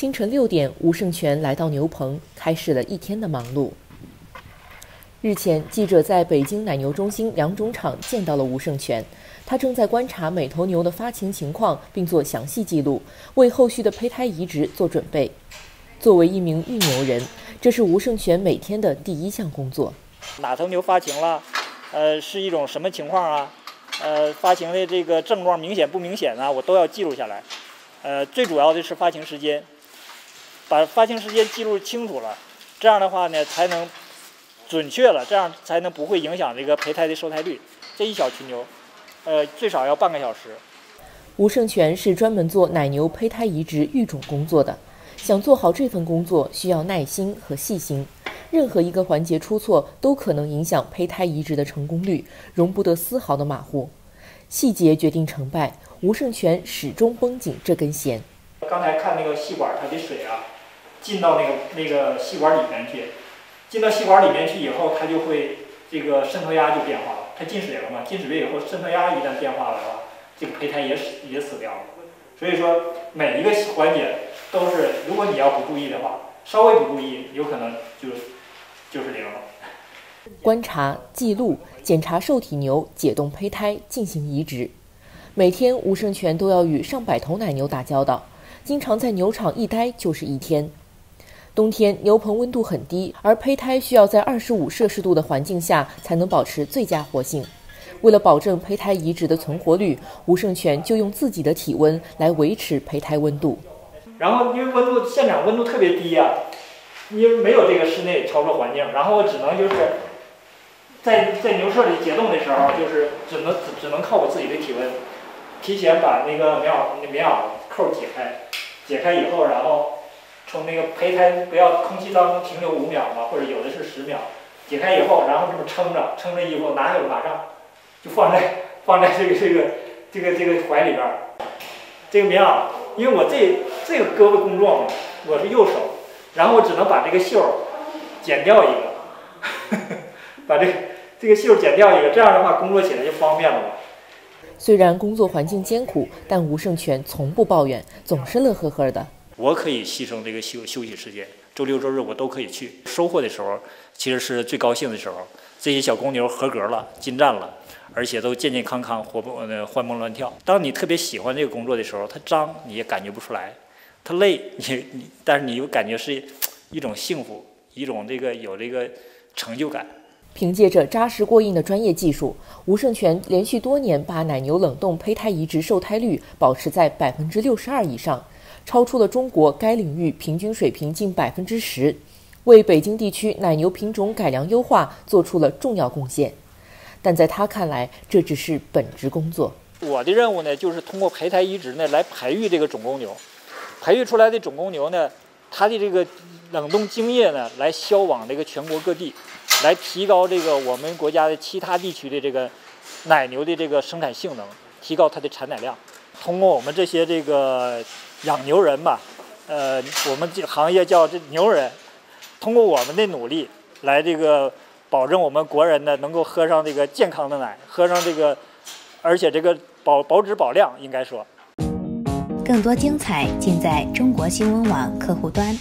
清晨六点，吴胜全来到牛棚，开始了一天的忙碌。日前，记者在北京奶牛中心两种场见到了吴胜全，他正在观察每头牛的发情情况，并做详细记录，为后续的胚胎移植做准备。作为一名育牛人，这是吴胜全每天的第一项工作。哪头牛发情了？呃，是一种什么情况啊？呃，发情的这个症状明显不明显呢？我都要记录下来。呃，最主要的是发情时间，把发情时间记录清楚了，这样的话呢，才能准确了，这样才能不会影响这个胚胎的受胎率。这一小群牛，呃，最少要半个小时。吴胜全是专门做奶牛胚胎移植育种工作的。想做好这份工作，需要耐心和细心。任何一个环节出错，都可能影响胚胎移植的成功率，容不得丝毫的马虎。细节决定成败，吴胜全始终绷紧这根弦。刚才看那个细管，它的水啊，进到那个那个细管里面去，进到细管里面去以后，它就会这个渗透压就变化了。它进水了嘛？进水了以后，渗透压一旦变化了的话，这个胚胎也死也死掉了。所以说，每一个环节。都是，如果你要不注意的话，稍微不注意，有可能就就是零了。观察、记录、检查受体牛，解冻胚胎，进行移植。每天，吴胜全都要与上百头奶牛打交道，经常在牛场一待就是一天。冬天，牛棚温度很低，而胚胎需要在二十五摄氏度的环境下才能保持最佳活性。为了保证胚胎移植的存活率，吴胜全就用自己的体温来维持胚胎温度。然后因为温度现场温度特别低呀，因为没有这个室内操作环境，然后我只能就是在在牛舍里解冻的时候，就是只能只能靠我自己的体温，提前把那个棉袄棉袄扣解开，解开以后，然后从那个胚胎不要空气当中停留五秒嘛，或者有的是十秒，解开以后，然后这么撑着撑着衣服拿下来马上就放在 放在这个这个这个这个怀里边儿，这个棉袄。因为我这这个胳膊工作嘛，我是右手，然后我只能把这个袖儿剪掉一个，把这个这个袖儿剪掉一个，这样的话工作起来就方便了嘛。虽然工作环境艰苦，但吴胜全从不抱怨，总是乐呵呵的。我可以牺牲这个休休息时间，周六周日我都可以去。收获的时候，其实是最高兴的时候。这些小公牛合格了，进站了。而且都健健康康、活蹦呃欢蹦乱跳。当你特别喜欢这个工作的时候，它脏你也感觉不出来，它累你你，但是你又感觉是一种幸福，一种这个有这个成就感。凭借着扎实过硬的专业技术，吴胜全连续多年把奶牛冷冻胚胎移植受胎率保持在百分之六十二以上，超出了中国该领域平均水平近百分之十，为北京地区奶牛品种改良优化做出了重要贡献。但在他看来，这只是本职工作。我的任务呢，就是通过胚胎移植呢，来培育这个种公牛。培育出来的种公牛呢，它的这个冷冻精液呢，来销往这个全国各地，来提高这个我们国家的其他地区的这个奶牛的这个生产性能，提高它的产奶量。通过我们这些这个养牛人吧，呃，我们这行业叫这牛人，通过我们的努力来这个。保证我们国人呢能够喝上这个健康的奶，喝上这个，而且这个保保质保量，应该说。更多精彩尽在中国新闻网客户端。